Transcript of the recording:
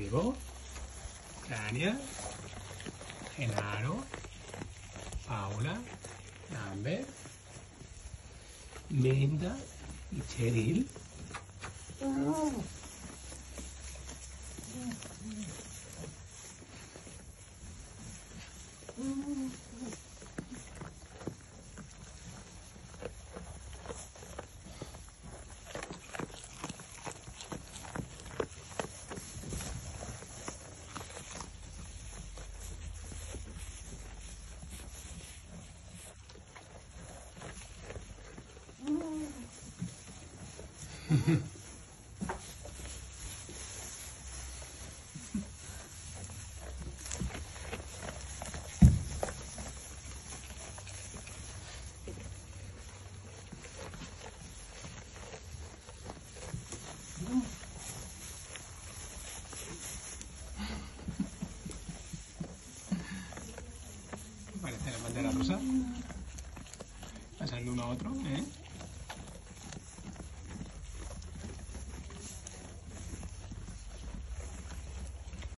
Diego, Tania, Genaro, Paula, Amber, Menda y Cheryl. Parece la bandera rosa. Pasando uno a otro, ¿eh?